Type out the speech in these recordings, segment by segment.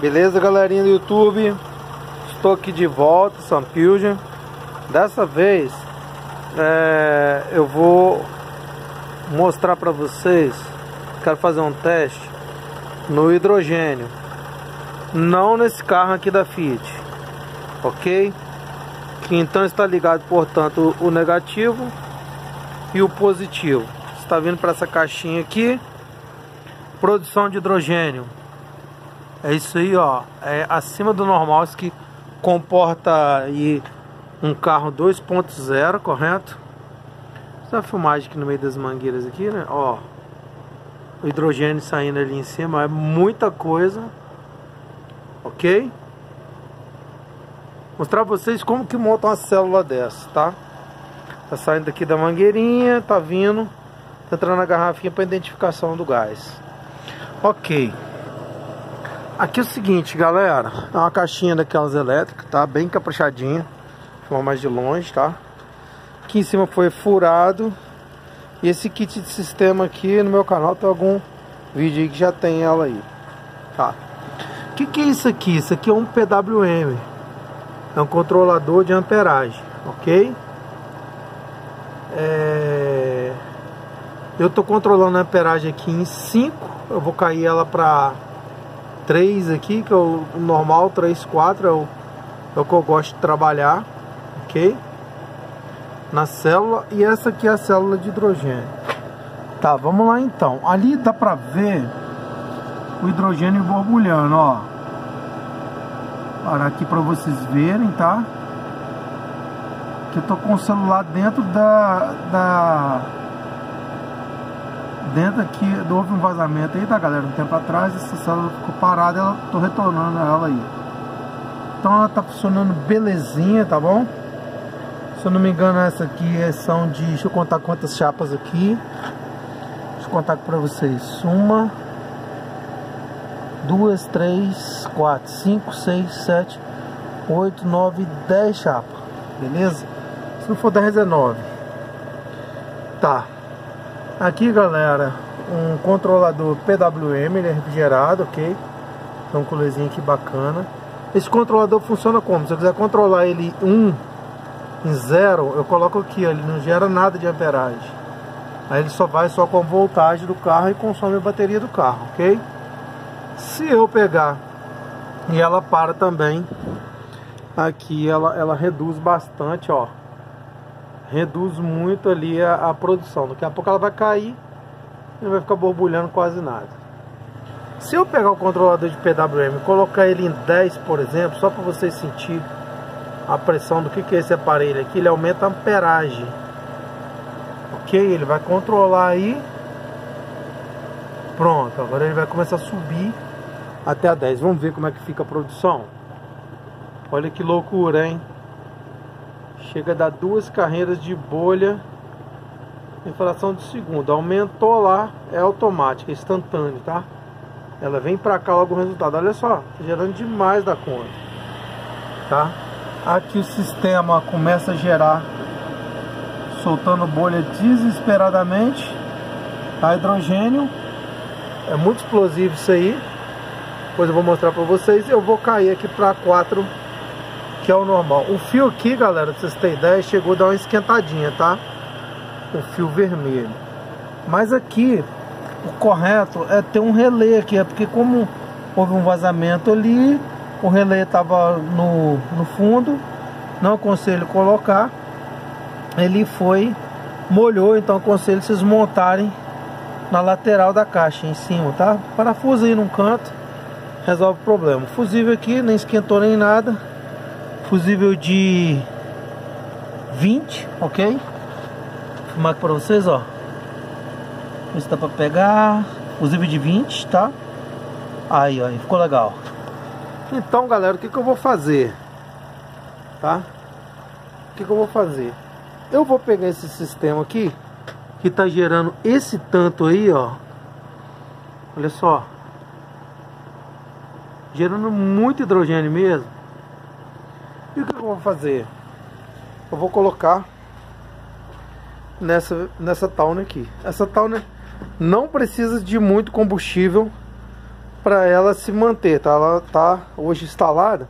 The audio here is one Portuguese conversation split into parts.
Beleza, galerinha do YouTube? Estou aqui de volta, Sampilja. Dessa vez é, eu vou mostrar para vocês. Quero fazer um teste no hidrogênio, não nesse carro aqui da Fiat, ok? Então está ligado, portanto, o negativo e o positivo. Está vindo para essa caixinha aqui, produção de hidrogênio. É isso aí, ó, é acima do normal, isso que comporta aí um carro 2.0, correto? Essa filmagem aqui no meio das mangueiras aqui, né? Ó, o hidrogênio saindo ali em cima, é muita coisa, ok? Mostrar pra vocês como que monta uma célula dessa, tá? Tá saindo aqui da mangueirinha, tá vindo, tá entrando na garrafinha para identificação do gás. Ok. Aqui é o seguinte, galera, é uma caixinha daquelas elétricas, tá? Bem caprichadinha, vou mais de longe, tá? Aqui em cima foi furado. E esse kit de sistema aqui no meu canal tem algum vídeo aí que já tem ela aí. Tá. O que, que é isso aqui? Isso aqui é um PWM. É um controlador de amperagem, ok? É... Eu tô controlando a amperagem aqui em 5. Eu vou cair ela para 3 aqui, que é o normal, 3, 4 é o, é o que eu gosto de trabalhar, ok? na célula e essa aqui é a célula de hidrogênio. Tá, vamos lá então. Ali dá pra ver o hidrogênio borbulhando, ó. Parar aqui pra vocês verem, tá? Que eu tô com o celular dentro da... da dentro aqui, houve um vazamento aí, tá galera? Um tempo atrás, essa célula ficou parada, ela tô retornando ela aí. Então ela tá funcionando belezinha, tá bom? Se eu não me engano, essa aqui é são de. Deixa eu contar quantas chapas aqui. Deixa eu contar para vocês. Uma, duas, três, quatro, cinco, seis, sete, oito, nove, dez chapas. Beleza? Se não for 10, é 9. Tá. Aqui, galera, um controlador PWM, ele é refrigerado, ok? Então, um colezinho aqui bacana. Esse controlador funciona como? Se eu quiser controlar ele um em zero, eu coloco aqui, ele não gera nada de amperagem. Aí ele só vai só com a voltagem do carro e consome a bateria do carro, ok? Se eu pegar e ela para também, aqui ela, ela reduz bastante, ó. Reduz muito ali a, a produção. Daqui a pouco ela vai cair e vai ficar borbulhando quase nada. Se eu pegar o controlador de PWM e colocar ele em 10, por exemplo, só para vocês sentirem a pressão do que, que é esse aparelho aqui, ele aumenta a amperagem. Ok? Ele vai controlar aí. Pronto, agora ele vai começar a subir até a 10. Vamos ver como é que fica a produção. Olha que loucura, hein? Chega a dar duas carreiras de bolha em fração de segundo. Aumentou lá, é automática, é instantâneo, tá? Ela vem pra cá logo o resultado. Olha só, tá gerando demais da conta. Tá? Aqui o sistema começa a gerar, soltando bolha desesperadamente. Tá hidrogênio. É muito explosivo isso aí. Depois eu vou mostrar para vocês. Eu vou cair aqui para 4, que é o normal. O fio aqui, galera, pra vocês terem ideia, chegou a dar uma esquentadinha, tá? O fio vermelho. Mas aqui, o correto é ter um relé aqui, é porque como houve um vazamento ali, o relé estava no, no fundo, não aconselho colocar. Ele foi, molhou, então aconselho vocês montarem na lateral da caixa, em cima, tá? Parafuso aí num canto, resolve o problema. Fusível aqui, nem esquentou nem nada. Fusível de 20, ok? Vou filmar aqui pra vocês, ó. Ver se dá pra pegar. Fusível de 20, tá? Aí, ó, ficou legal. Então, galera, o que, que eu vou fazer? Tá? O que, que eu vou fazer? Eu vou pegar esse sistema aqui, que tá gerando esse tanto aí, ó. Olha só. Gerando muito hidrogênio mesmo. E o que, eu vou fazer? Eu vou colocar nessa, nessa towner aqui. Essa towner não precisa de muito combustível para ela se manter, tá? Ela tá hoje instalada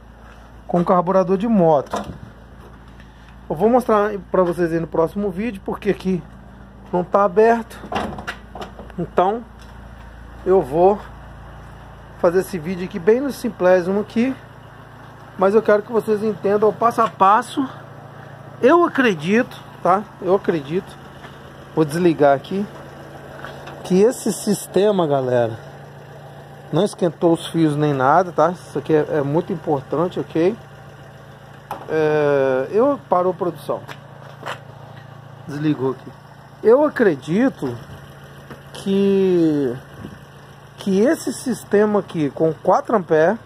com carburador de moto. Eu vou mostrar para vocês aí no próximo vídeo, porque aqui não tá aberto. Então, eu vou fazer esse vídeo aqui bem no simplésimo aqui. Mas eu quero que vocês entendam o passo a passo. Eu acredito, tá? Eu acredito. Vou desligar aqui. Que esse sistema, galera, não esquentou os fios nem nada, tá? Isso aqui é, é muito importante, ok? É, eu parou a produção. Desligou aqui. Eu acredito que que esse sistema aqui com 4 amperes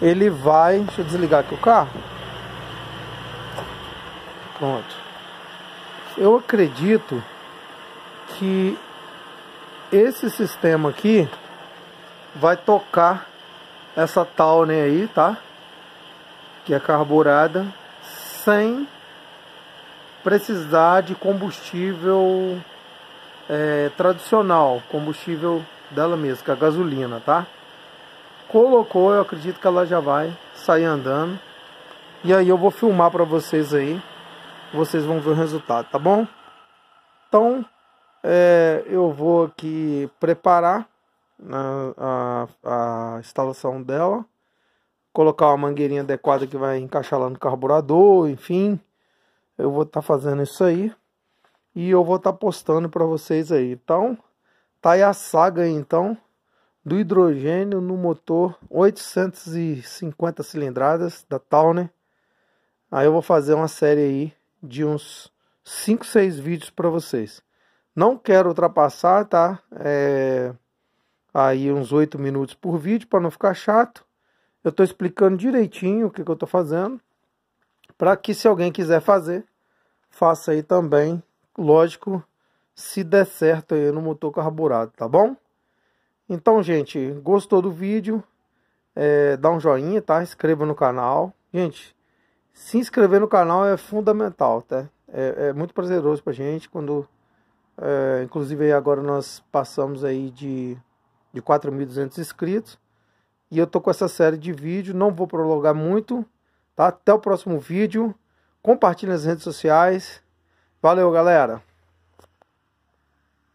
ele vai, deixa eu desligar aqui o carro. Pronto. Eu acredito que esse sistema aqui vai tocar essa Towner aí, tá? Que é carburada sem precisar de combustível é, tradicional, combustível dela mesma, que é a gasolina, tá? Colocou, eu acredito que ela já vai sair andando. E aí eu vou filmar para vocês aí. Vocês vão ver o resultado, tá bom? Então, é, eu vou aqui preparar a, a, a instalação dela. Colocar uma mangueirinha adequada que vai encaixar lá no carburador, enfim. Eu vou estar tá fazendo isso aí. E eu vou estar tá postando para vocês aí. Então, tá aí a saga então do hidrogênio no motor 850 cilindradas da Towner. Aí eu vou fazer uma série aí de uns 5, 6 vídeos para vocês. Não quero ultrapassar, tá? É, aí uns 8 minutos por vídeo para não ficar chato. Eu estou explicando direitinho o que, que eu estou fazendo. Para que se alguém quiser fazer, faça aí também. Lógico, se der certo aí no motor carburado, tá bom? Então, gente, gostou do vídeo? É, dá um joinha, tá? Inscreva no canal. Gente, se inscrever no canal é fundamental, tá? É, é muito prazeroso pra gente quando é, inclusive agora nós passamos aí de, de 4.200 inscritos. E eu tô com essa série de vídeos, não vou prolongar muito. Tá? Até o próximo vídeo. Compartilhe nas redes sociais. Valeu, galera!